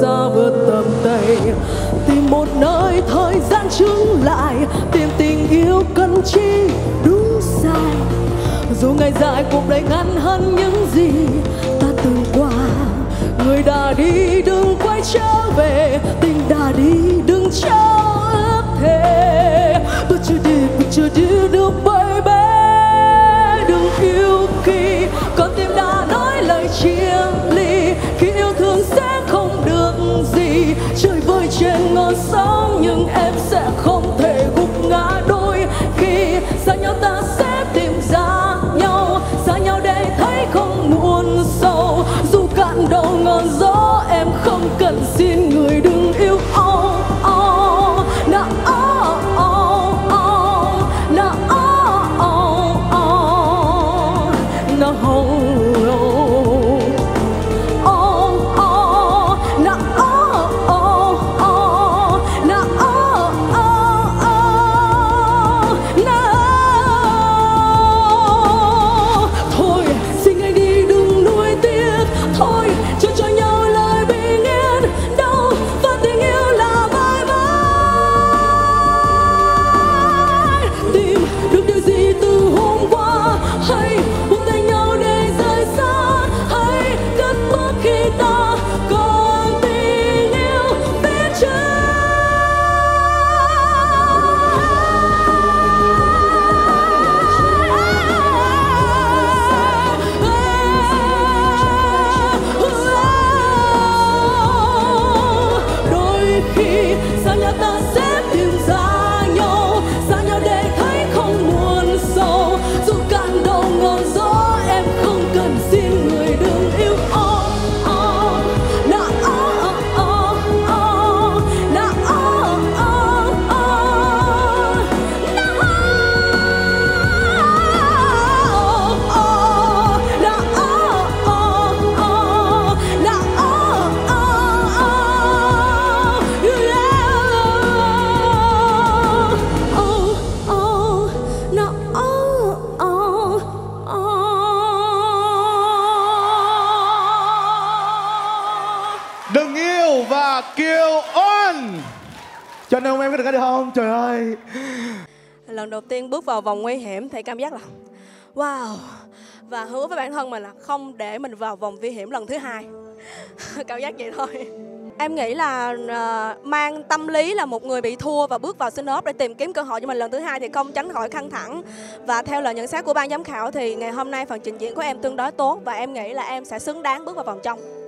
xa bước tầm tay. Tìm một nơi thời gian chứng lại, tìm tình yêu cần chi đúng sai. Dù ngày dài cuộc đời ngắn hơn những gì ta từng qua, người đã đi đừng quay trở về, tình đã đi đừng cho ước thề tôi chưa đi tôi chưa đi được baby không sognata Đừng yêu và Kiều On Cho nên em có được cái được không? Trời ơi. Lần đầu tiên bước vào vòng nguy hiểm thì cảm giác là wow. Và hứa với bản thân mình là không để mình vào vòng nguy hiểm lần thứ hai. Cảm giác vậy thôi. Em nghĩ là uh, mang tâm lý là một người bị thua và bước vào xin để tìm kiếm cơ hội cho mình lần thứ hai thì không tránh khỏi căng thẳng. Và theo lời nhận xét của ban giám khảo thì ngày hôm nay phần trình diễn của em tương đối tốt và em nghĩ là em sẽ xứng đáng bước vào vòng trong.